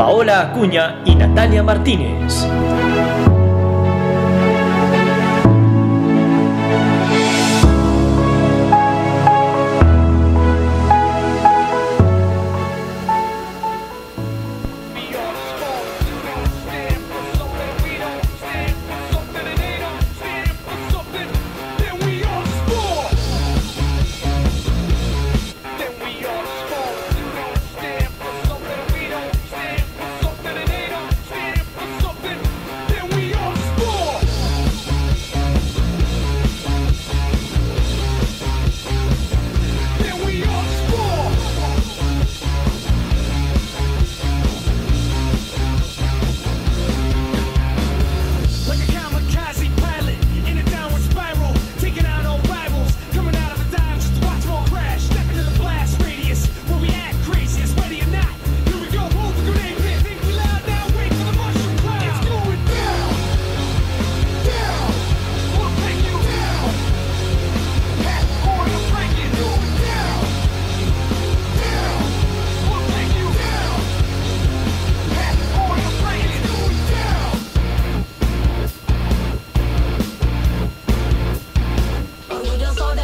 Paola Acuña y Natalia Martínez.